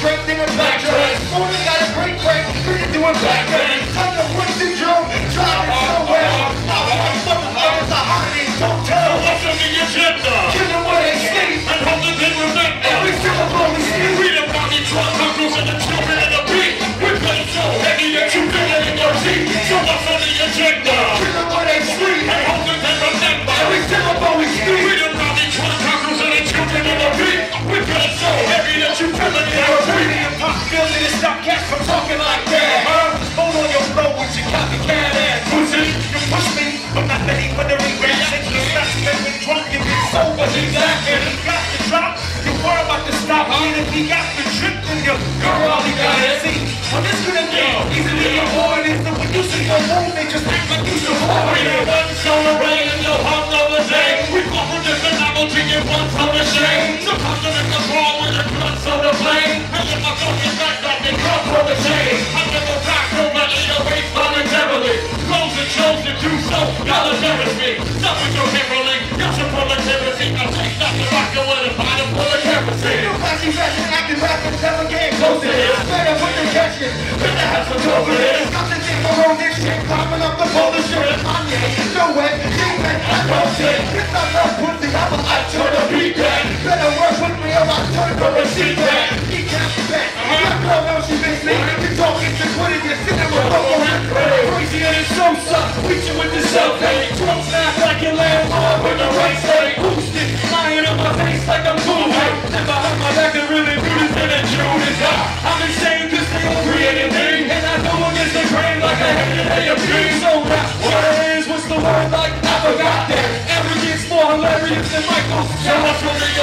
trick, then a backtrack. Only got a break, you're doing. troubling. This shit. Up the boulder, shit. Kanye, no way. You and I. It's not love, word like Africa. Everything's more hilarious than Michael.